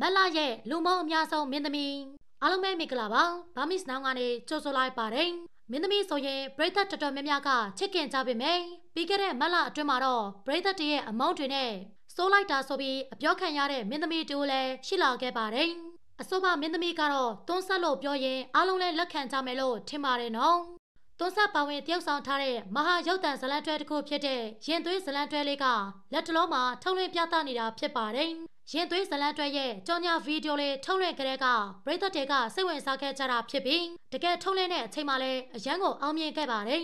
မက်လာရဲ့လူမုံအများဆုံးမင်းသမီးအားလုံးပဲမင်္ဂလာပါဘာမစ်နောင်ကနေကြိုဆိုလိုက်ပါတယ်မင်းသမီးဆိုရင်ပရိသတ်တော်တော်များများကချစ်ခင်ကြပါမယ်ပြီးခဲ့တဲ့မက်လာအတွင်းမှာတော့ပရိသတ်တရဲ့အမောင်းတွေနဲ့စိုးလိုက်တာဆိုပြီးအပြောခံရတဲ့မင်းသမီးတူလည်းရှိလာခဲ့ပါတယ်အဆိုပါမင်းသမီးကတော့တွန်းဆက်လို့ပြောရင်အားလုံးလည်းလက်ခံကြမယ်လို့ထင်ပါတယ်နော်တွန်းဆက်ပါဝင်တယောက်ဆောင်ထားတဲ့မဟာရုပ်တံဇလန်တွဲတစ်ခုဖြစ်တဲ့ရင်သွေးဇလန်တွဲလေးကလက်တလုံးမှာထုတ်လွှင့်ပြသနေတာဖြစ်ပါတယ် ရင်သွေးဇလန်တွဲရဲ့ကြောင်ညာဗီဒီယိုလေးထုတ်လွှင့်ကြတဲ့ကပရိသတ်တွေကစိတ်ဝင်စားခဲ့ကြတာဖြစ်ပြီးတကယ်ထုတ်လွှင့်တဲ့အချိန်မှာလည်းအရန်ကိုအောင်မြင်ခဲ့ပါတယ်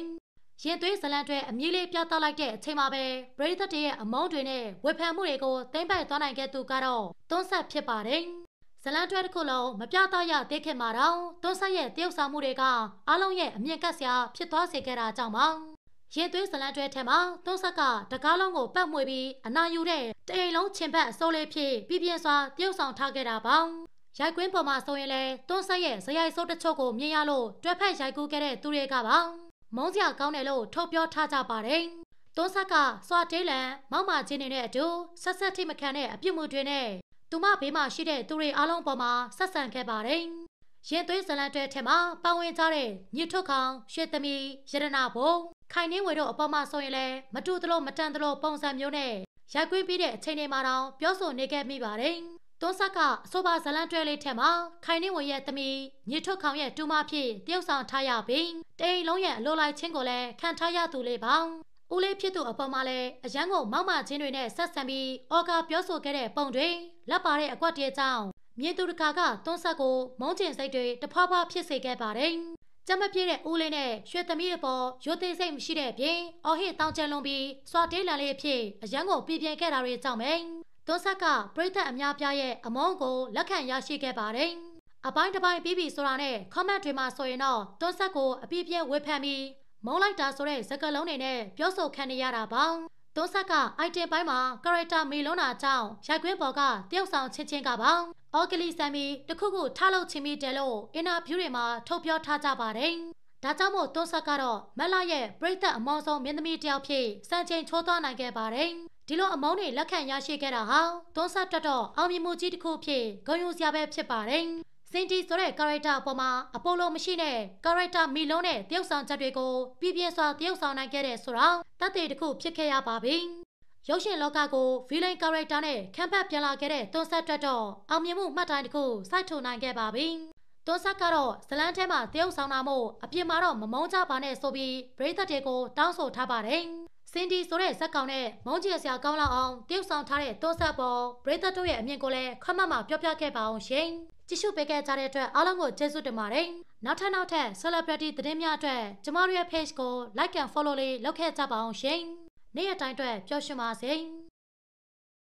ရင်သွေးဇလန်တွဲအမည်လေးပြသလိုက်တဲ့အချိန်မှာပဲပရိသတ်တွေရဲ့အမုန်းတွေနဲ့ဝေဖန်မှုတွေကိုသိမ့်ပိုက်သွားနိုင်ခဲ့သူကတော့တွန်းဆက်ဖြစ်ပါတယ်ဇလန်တွဲတစ်ခုလုံးမပြသရသေးခင်မှာတော့တွန်းဆက်ရဲ့တရုပ်ဆောင်မှုတွေကအားလုံးရဲ့အမြင်ကပ်စရာဖြစ်သွားစေခဲ့တာကြောင့်ပါ ရင်သွေးဇလန်တွဲထဲမှာတွန်းဆက်ကတကားလုံးကိုပတ်မွေပြီးအနာယူတဲ့တအိမ်လုံးချင်ဘက်အစိုးလေးဖြစ်ပြပြင်းစွာတရုပ်ဆောင်ထားခဲ့တာပါရိုက်ကွင်းပေါ်မှာဆိုရင်လဲတွန်းဆက်ရဲ့ဇယိုက်စိုးတချို့ကိုမြင်ရလို့တွဲဖက်ရိုက်ကူးခဲ့တဲ့သူတွေကပါမုန်းစရာကောင်းတယ်လို့ထုတ်ပြောထားကြပါတယ်တွန်းဆက်ကစွာတေးလန်မောက်မာချင်းနေတဲ့အတူဆက်ဆက်ထိမခံတဲ့အပြစ်မှုတွေနဲ့သူမဘေးမှာရှိတဲ့သူတွေအားလုံးပေါ်မှာဆက်ဆံခဲ့ပါတယ် ရင်သွေးဇလန်တွဲထဲမှာပါဝင်ကြတဲ့ညစ်ထုတ်ခေါင်ရွှေသမီးရတနာဘုံခိုင်နှင်းဝေတို့အပေါ်မှာဆိုရင်လည်းမတူသလိုမတန်သလိုပုံစံမျိုးနဲ့ရိုက်ကွင်းပြီးတဲ့အချိန်တွေမှာတော့ပြောဆိုနေခဲ့မိပါတယ်တွန်းဆက်ကအဆိုပါဇလန်တွဲလေးထဲမှာခိုင်နှင်းဝေရဲ့သမီးညစ်ထုတ်ခေါင်ရဲ့တူမဖြစ်တယောက်ဆောင်ထားရပြီးတိန်လုံးရဲ့အလိုလိုက်ချင်းကိုလည်းခံထားရသူလေးပါဦးလေးဖြစ်သူအပေါ်မှာလည်းအရန်ကိုမောက်မချင်းတွေနဲ့ဆက်ဆံပြီးအော်ကာပြောဆိုခဲ့တဲ့ပုံတွေလက်ပါတဲ့အကွက်တည်းကြောင့် မြေသူတကာကတွန်းဆက်ကိုမုန်းကျင်စိတ်တွေတဖွာဖွာဖြစ်စေခဲ့ပါတယ်။ကြမ်းမပြည့်တဲ့ဦးလေးနဲ့ရွှေသမီးအပေါ်ရိုသေစိတ်မရှိတဲ့အပြင်အော်ဟစ်တောင်းကျလုံးပြီးစွာတေးလန်လေးအဖြစ်အရန်ကိုပြပြခဲ့တာတွေကြောင့်ပဲတွန်းဆက်ကပြိသက်အများပြားရဲ့အမုန်းကိုလက်ခံရရှိခဲ့ပါတယ်။အပိုင်းတစ်ပိုင်းပြီးပြီဆိုတာနဲ့ comment တွေမှာဆိုရင်တော့တွန်းဆက်ကိုအပြည့်ပြည့်ဝေဖန်ပြီးမုံလိုက်တာဆိုတဲ့စကားလုံးတွေနဲ့ပြောဆိုခံနေရတာပါတွန်းဆက်က item ပိုင်းမှာ character မီလုံးတာကြောင့်ရိုက်ခွင်းပေါ်ကတယောက်ဆောင်ချင်းချင်းကပါ အော်ကလီဆမ်မီတခုခုထားလို့ချင်းမိတယ်လို့အင်တာဗျူးတွေမှာထုတ်ပြောထားကြပါတယ်ဒါကြောင့်မို့တွန်းဆက်ကတော့မက်လာရဲ့ပြိသက်အမောဆုံးမင်းသမီးတယောက်ဖြစ်စံချိန်ချိုးသွားနိုင်ခဲ့ပါတယ်ဒီလိုအမုန်းတွေလက်ခံရရှိခဲ့တာဟာတွန်းဆက်တက်တော့အောင်မြင်မှုကြီးတစ်ခုဖြစ်ဂုဏ်ယူစရာပဲဖြစ်ပါတယ်စင်တီဆိုတဲ့ character အပေါ်မှာအပိုလိုမရှိတဲ့ character မီလုံးနဲ့တယောက်ဆောင်ချက်တွေကိုပြပြစွာတယောက်ဆောင်နိုင်ခဲ့တဲ့ဆိုတော့တတ်တဲ့တစ်ခုဖြစ်ခဲ့ရပါပြီ။ ရုပ်ရှင်လောကကို villain character နဲ့ခံဖက်ပြန်လာခဲ့တဲ့တွန်းဆက်တွက်တော့အောင်မြင်မှုမှတ်တိုင်တစ်ခုစိုက်ထုတ်နိုင်ခဲ့ပါပြီ။တွန်းဆက်ကတော့ဇလန်းထဲမှာတယောက်ဆောင်တာမို့အပြင်မှာတော့မမုန်းကြပါနဲ့ဆိုပြီးပရိသတ်တွေကိုတောင်းဆိုထားပါတယ်။စင်ဒီဆိုတဲ့ဇက်ကောင်နဲ့မုန်းကျင်စရာကောင်းလောက်အောင်တယောက်ဆောင်ထားတဲ့တွန်းဆက်ပေါ်ပရိသတ်တို့ရဲ့အမြင်ကိုလည်းခမမပြောပြခဲ့ပါအောင်ရှင်။ကြည့်ရှုပေးခဲ့ကြတဲ့အတွက်အားလုံးကိုကျေးဇူးတင်ပါတယ်။နောက်ထပ်နောက်ထပ် celebrity သတင်းများအတွက်ကျမတို့ရဲ့ page ကို like and follow လေးလုပ်ခဲ့ကြပါအောင်ရှင်။ နေ့ရက်တိုင်းအတွက်ပျော်ရွှင်ပါစေ။